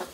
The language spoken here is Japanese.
あ。